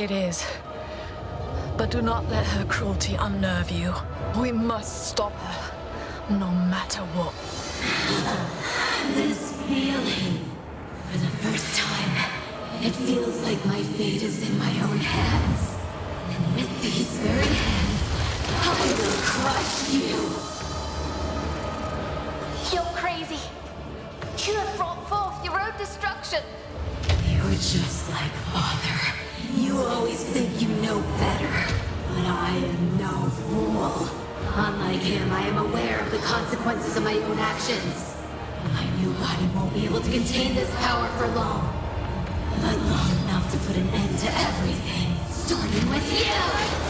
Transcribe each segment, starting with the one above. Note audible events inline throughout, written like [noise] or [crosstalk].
It is. But do not let her cruelty unnerve you. We must stop her, no matter what. This feeling. For the first time, it feels like my fate is in my own hands. And with these very hands, I will crush you. You're crazy. You have brought forth your own destruction. You're just like father. You always think you know better. But I am no fool. Unlike him, I am aware of the consequences of my own actions. My new body won't be able to contain this power for long. But long enough to put an end to everything. Starting with you!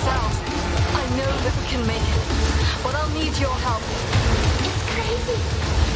myself. I know that we can make it, but I'll need your help. It's crazy.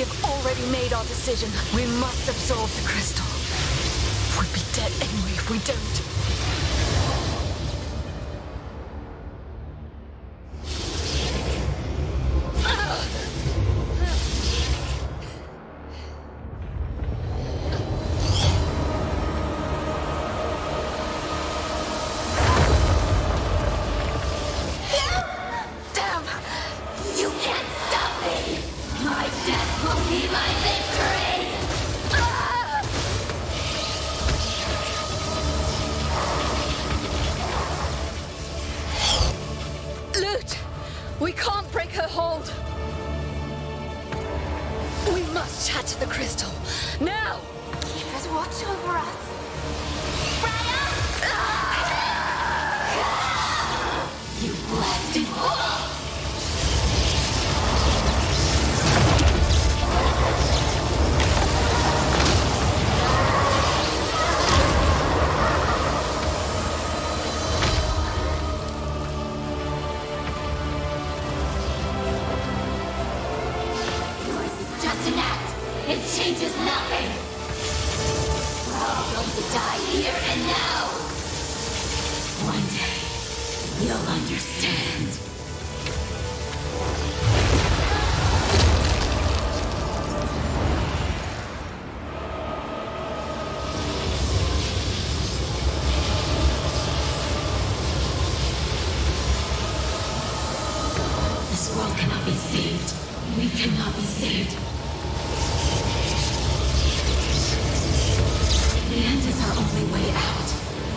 We have already made our decision. We must absorb the crystal. We'd be dead anyway if we don't.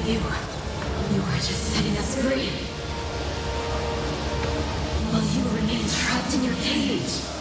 You... you are just setting us free. While you remain trapped in your cage.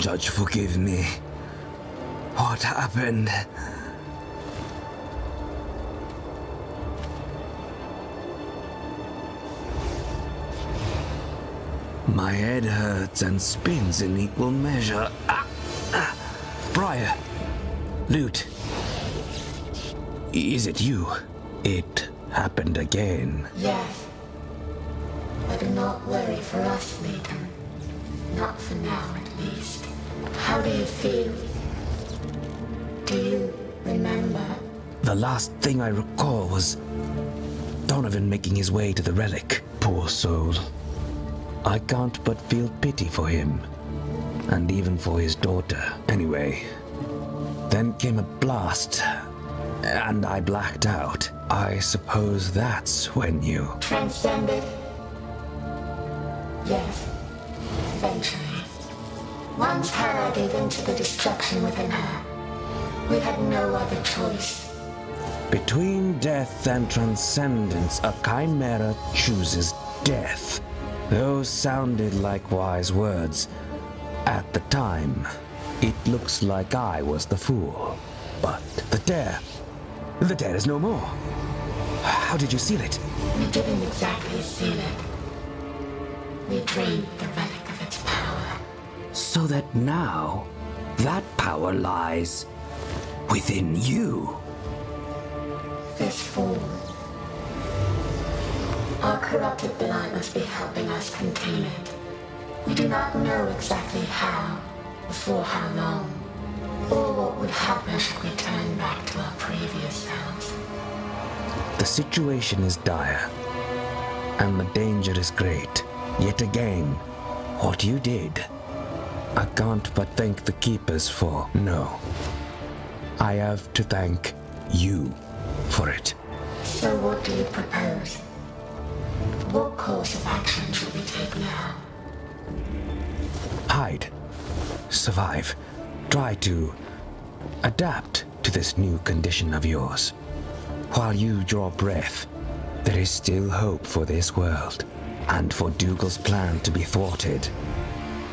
Judge, forgive me. What happened? My head hurts and spins in equal measure. Ah, ah. Briar, Lute, is it you? It happened again. Yes. But do not worry for us, maiden. Not for now, at least. How do you feel? Do you remember? The last thing I recall was Donovan making his way to the relic. Poor soul. I can't but feel pity for him. And even for his daughter. Anyway, then came a blast, and I blacked out. I suppose that's when you. Transcended? Yes. Eventually. Once Hera gave in to the destruction within her, we had no other choice. Between death and transcendence, a chimera chooses death. Those sounded like wise words. At the time, it looks like I was the fool. But the tear, the tear is no more. How did you seal it? We didn't exactly seal it. We drained the relic of its power. So that now, that power lies within you. This fool. Our corrupted blood must be helping us contain it. We do not know exactly how, for how long, or what would happen should we turn back to our previous selves. The situation is dire, and the danger is great. Yet again, what you did, I can't but thank the Keepers for. No. I have to thank you for it. So what do you propose? What course of action should we take now? Hide. Survive. Try to adapt to this new condition of yours. While you draw breath, there is still hope for this world, and for Dougal's plan to be thwarted.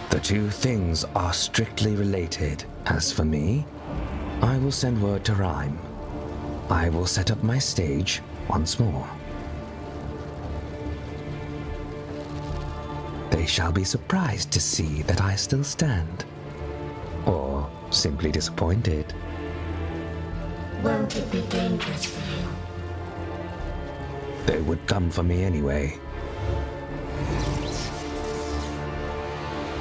The two things are strictly related. As for me, I will send word to Rhyme. I will set up my stage once more. They shall be surprised to see that I still stand. Or simply disappointed. Won't it be dangerous for you? They would come for me anyway.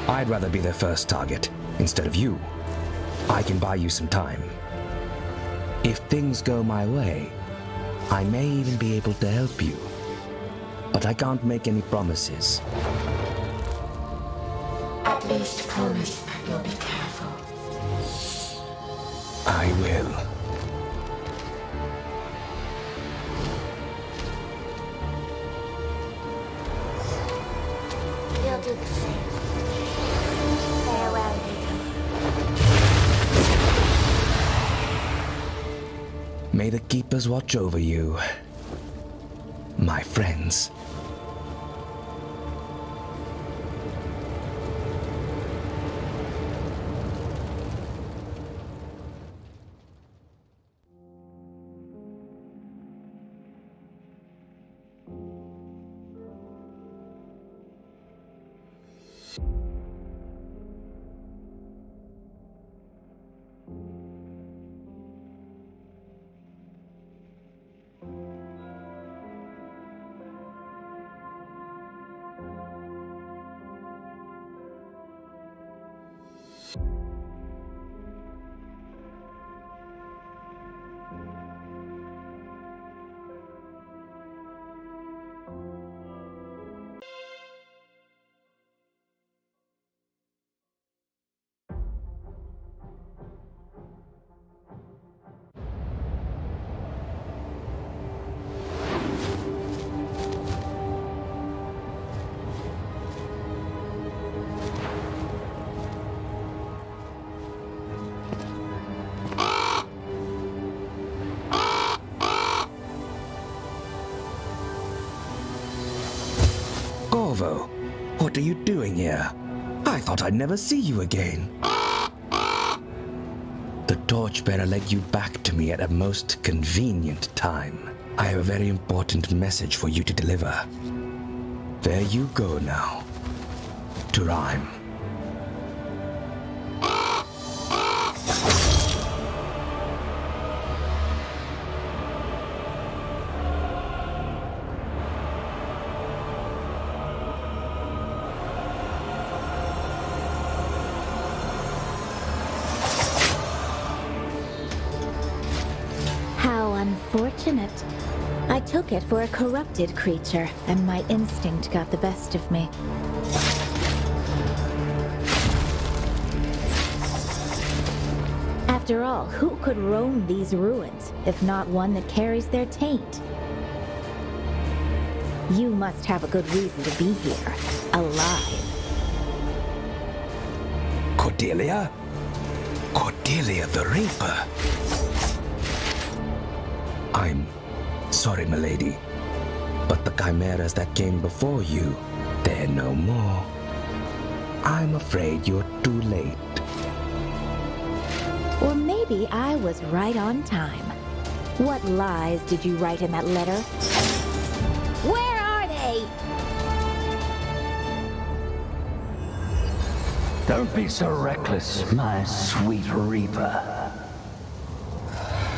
I'd rather be their first target instead of you. I can buy you some time. If things go my way, I may even be able to help you. But I can't make any promises. At least promise you'll be careful. I will. May the keepers watch over you, my friends. What are you doing here? I thought I'd never see you again. The torchbearer led you back to me at a most convenient time. I have a very important message for you to deliver. There you go now. to rhyme. Unfortunate. I took it for a corrupted creature, and my instinct got the best of me. After all, who could roam these ruins, if not one that carries their taint? You must have a good reason to be here, alive. Cordelia? Cordelia the Reaper? I'm sorry, milady, but the chimeras that came before you, they're no more. I'm afraid you're too late. Or maybe I was right on time. What lies did you write in that letter? Where are they? Don't be so reckless, my sweet Reaper.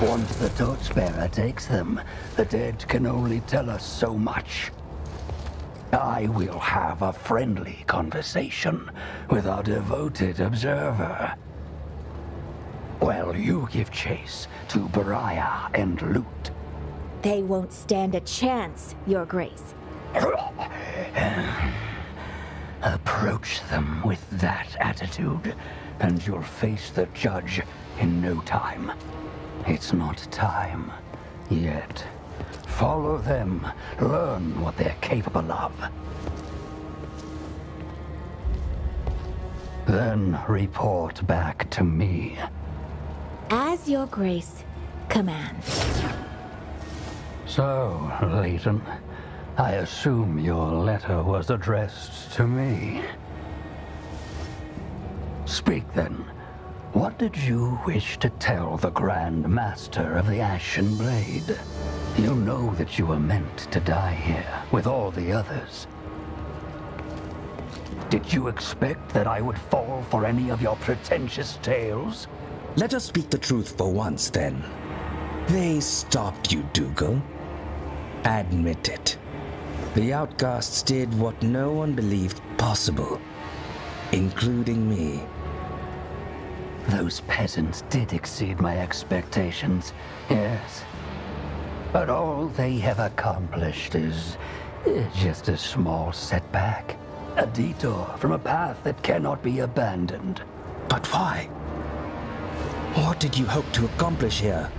Once the torchbearer takes them, the dead can only tell us so much. I will have a friendly conversation with our devoted observer. Well, you give chase to Briar and Lute. They won't stand a chance, Your Grace. [sighs] Approach them with that attitude, and you'll face the judge in no time. It's not time yet. Follow them, learn what they're capable of. Then report back to me. As Your Grace commands. So, Leighton, I assume your letter was addressed to me. Speak then. What did you wish to tell the Grand Master of the Ashen Blade? You know that you were meant to die here with all the others. Did you expect that I would fall for any of your pretentious tales? Let us speak the truth for once, then. They stopped you, Dougal. Admit it. The outcasts did what no one believed possible, including me. Those peasants did exceed my expectations, yes. But all they have accomplished is just a small setback. A detour from a path that cannot be abandoned. But why? What did you hope to accomplish here?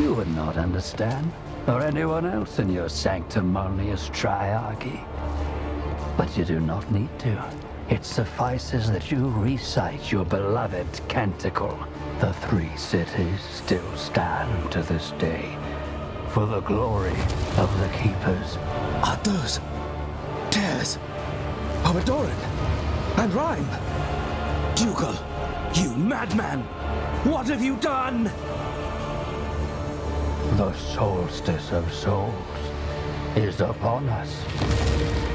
You would not understand, or anyone else in your sanctimonious triarchy. But you do not need to. It suffices that you recite your beloved canticle. The three cities still stand to this day for the glory of the Keepers. Are those tears of Adoran and Rhyme? Dougal, you madman! What have you done? The solstice of souls is upon us.